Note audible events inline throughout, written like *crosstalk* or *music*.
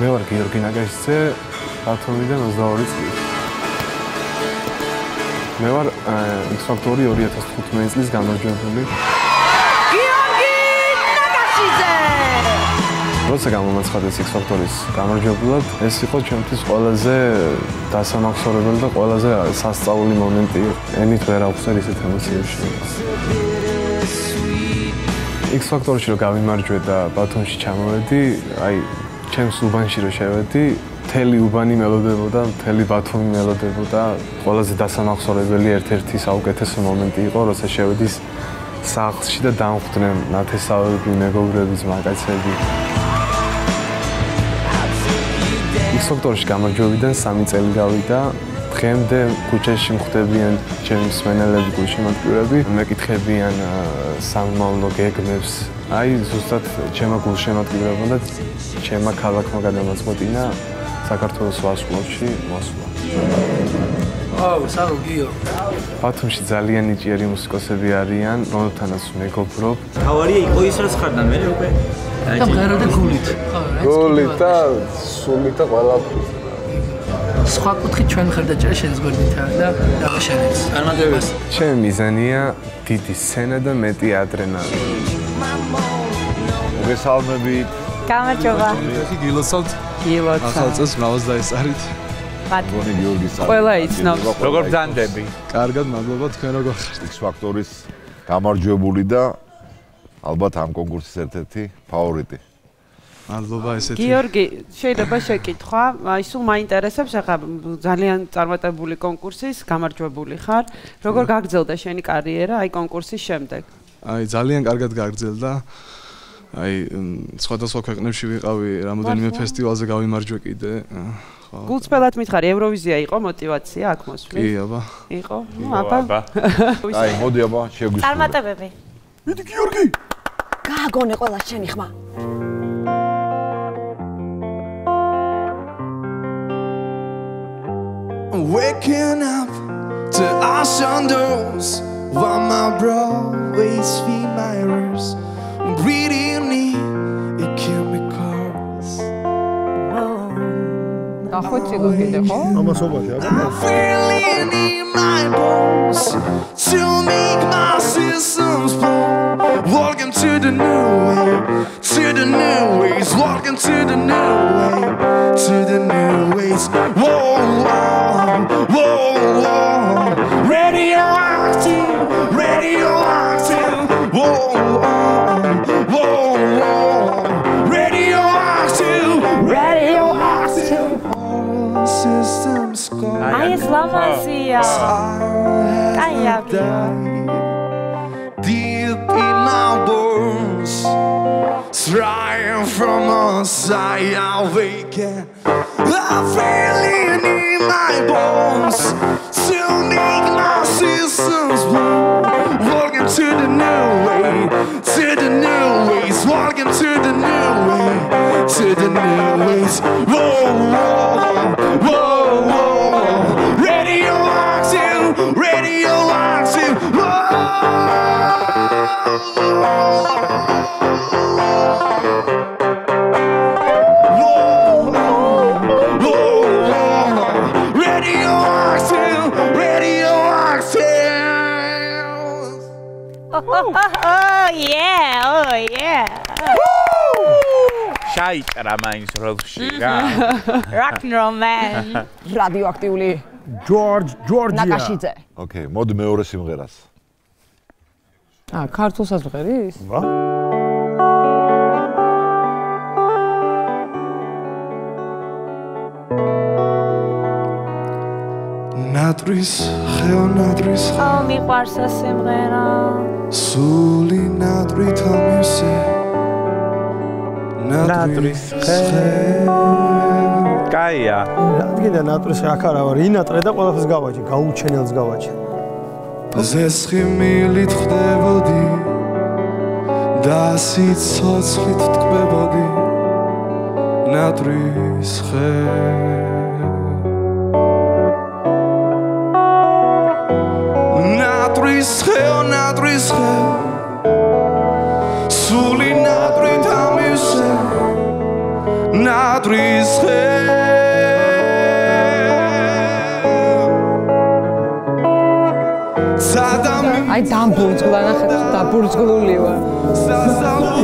მე ვარ გიორგი ნაგაშიძე, ბათუმიდან 22 წლის. მე ვარ X Factor 2015 წლის გამარჯვებული. გიორგი ნაგაშიძე! როცა გამომაცხადეს X Factor-ის გამარჯვებულად, ეს იყო ჩემთვის ყველაზე დასამახსოვრებელი და ყველაზე სასწაული მომენტი. ენით ვერ აღვწერ ისეთ ემოციებში. X Factor-ში რო გავიმარჯვე და ბათუმში ჩამოვედი, აი ჩემს უბანში რო შევედი, მთელი უბანი მელოდებოდა, მთელი ბათუმი მელოდებოდა. ყველაზე დასამახსოვრებელი ერთ-ერთი საუკეთესო მომენტი იყო, როცა შევედი სახლში და დამხვდნენ ნათესავები, მეგობრები, მაგაცები. X Factor-ში გამარჯვებიდან 3 წელი გავიდა. დღემდე ქუჩაში მხვდებიან ჩემი მსმენელები, გულშემატკივრები, მეკითხებიან სამომავლო გეგმებს. აი ზუსტად ჩემო გულშემატკივრებმა და ჩემო ქალაქმა გადამაწყვეტინა საქართველოს ვარსკვლავში მოსვლა. აუ, საღო გიო. ბათუმში ძალიან ნიჭიერი მუსიკოსები არიან, რომელთანაც მეგობრობ. თავარია იყო ის რაც ხარდა მე უკვე. და მღერა და გულით. გულით და სულით და ყველაფრით. სხვა კუთხით ჩვენ ხარდა ჭერ შენს გვერდითა და დაღაშენებს. წარმატებებს. ჩემი მიზანია დიდი სცენა და მეტი ადრენალინი. მოგესალმებით. გამარჯობა. ეს გილოცავთ გილოცა. ახალ წელს მრავალს დაესწარით. გონი გიორგის წარი. ყველა იცნობს. როგორ ბრძანდები? კარგად, მადლობა თქვენ როგორ ხართ? X Factor-ის გამარჯვებული და ალბათ ამ კონკურსის ერთ-ერთი ფავორიტი. მადლობა ესეთი. გიორგი, შეიძლება შეკითხვა, ის უ მაინტერესებს ახლა ძალიან წარმატებული კონკურსის გამარჯვებული ხარ. როგორ გაგრძელდა შენი კარიერა აი კონკურსის შემდეგ? აი ძალიან კარგად გაგრძელდა. აი სხვადასხვა ქვეყნებში ვიყავი, რამოდენიმე ფესტივალზე გავიმარჯვე კიდე. ხო. გულწრფელად მითხარი, ევროვიზია იყო მოტივაცია აქ მოსვლის? კი, აბა. იყო? ნუ აბა. *laughs* აი, მოდი აბა, შეგვიწყო. წარმატებები. მიდი გიორგი. გააგონე ყველა შენი ხმა. Waking up to ash and dust, while my broadways feed my ears. Breathing in chemicals. Да, хоть и глубоко. А? I'm feeling in my bones to make my systems blow. Welcome to the new way, to the new ways, welcome to the new Trying from us I awaken I'm feeling in my bones. To make my systems Welcome to the new way To the new ways. Welcome to the new way Oh yeah, oh yeah. შაიჭრა მაინც როლში რა. *laughs* Rock and roll man. *laughs* რადიოაქტიული ჯორჯ ჯორჯია. ნაკაშიძე. ოკეი, მოდი მეორე სიმღერას. აა, ქართულსაც ვღერის? ვა. ნატრის ხეო ნატრის ო მიყვარს სიმღერა. სული ნატრით ამისე ნატრის ხე კაია. რადგან ნატრის აქ არა ვარ, ინატრე და ყველაფერს გავაჩენ, გაუჩენელს გავაჩენ. ზესხი მილით ხდებოდი და სიცოცხლით ტკბებოდი ნატრის ხე ნაძვის ხეო ნაძვის ხეო სული ნაძვი დამისე ნაძვის ხეო. აი დამბურձგლა ნახეთ დაბურձგლული ვარ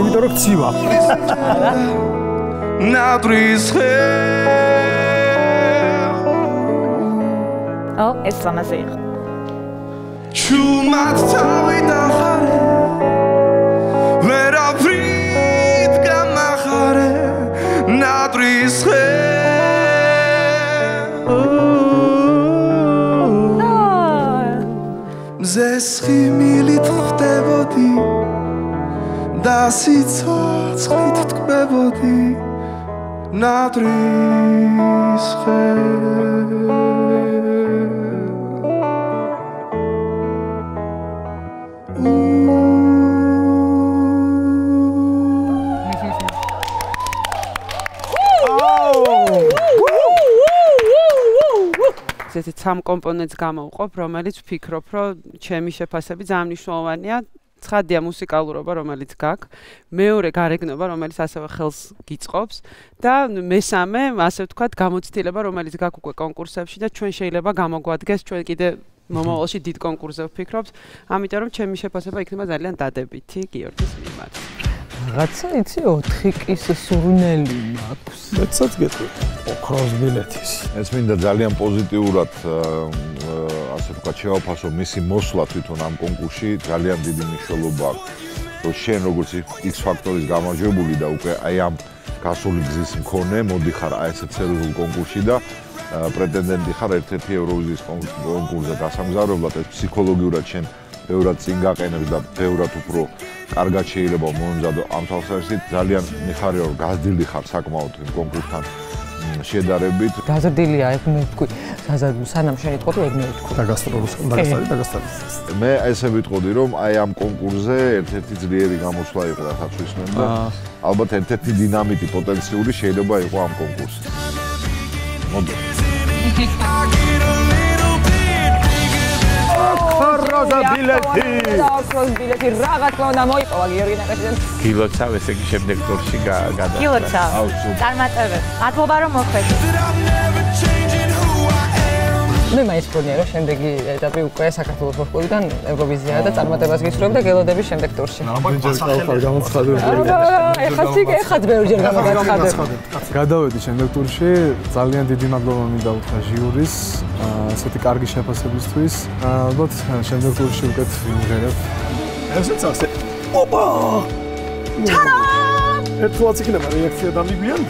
იმიტომ რომ გცივა ნაძვის ხეო. ო ეს ლამაზი იყო. ჩუმად თავი დახარე ვერაფრით გამახარე ნადრის ხე. მზეს ხიმილით ხდებოდი და სიცოცხლით თქმებოდი ნადრის ესეთი სამ კომპონენტს გამოვყოფ, რომელიც ვფიქრობ, რომ ჩემი შეფასები ძალიან მნიშვნელოვანია. ცხადია მუსიკალურობა, რომელიც გაქვს, მეორე გარეგნობა, რომელიც ასევე ხელს გიწყობს და მესამე, ასე ვთქვათ, გამოცდილება, რომელიც გაქვს უკვე კონკურსებში და ჩვენ შეიძლება გამოგვადგეს ჩვენ კიდე მომავალში დიდ კონკურსზე ვფიქრობთ. ამიტომ რომ ჩემი შეფასება იქნება ძალიან დადებითი გიორგის მიმართ. რაღაცა იცი 4 კის სურნელი მაქვს მეცაც გეტყვი ოქროს ბილეთის ეს მინდა ძალიან პოზიტიურად ასე ვთქვათ შევაფასო მისი მოსვლა თვითონ ამ კონკურსში ძალიან დიდი მნიშვნელობა აქვს რომ შენ როგორც X ფაქტორის გამარჯვებული და უკვე აი ამ გასული გზის მქონე მოდიხარ აი ესეთ სერიოზულ კონკურსში და პრეტენდენტი ხარ ერთ-ერთი ევროვიზიის კონკურსზე გასამგზავრებლად ეს ფსიქოლოგიურად შენ ბევრად წინ გაყენებს და ბევრად უფრო კარგად შეიძლება მომზადო ამ თვალსაზრისით ძალიან მიხარია რომ გაზრდილი ხარ საკმაოდ კონკურსთან შედარებით. გაზრდილია ეგ მე ვთქვი. სანამ შენ იტყოდი ეგ მე ვთქვი დაგასტროლოს დაგასტარი დაგასტარი მე ესე ვიტყოდი რომ აი ამ კონკურსზე ერთ-ერთი ძლიერი გამოსვლა იყო რასაც ვისმენ და ალბათ ერთ-ერთი დინამიტი პოტენციური შეიძლება იყო ამ კონკურსზე მოდი *laughs* როზა ბილეთი. როზა ბილეთი რაღაც უნდა მოიპოვა გიორგი ნაკაშიძემ. გილოცავ ესე იგი შემდეგ ტურში გადა. გილოცავ. წარმატებებს. მადლობა რომ მოხვედით. მაინც მგონია რომ შემდეგი ეტაპი უკვე საქართველოს მოხდიდან ევროვიზია და წარმატებას გისურვებ და გელოდები შემდეგ ტურში. ეხლა ციგ ეხლა ბევრჯერ გამოცხადებული. გადავედი შემდეგ ტურში. ძალიან დიდი მადლობა მინდა უთხრა ჟიურის ასეთი კარგი შეფასებისთვის. ალბათ შემდეგ ტურში უკეთ ვიმღერებ. ესეც ასე. ოპა! ჩარა! ერთვაც იქნება რეაქცია დამიგვიან.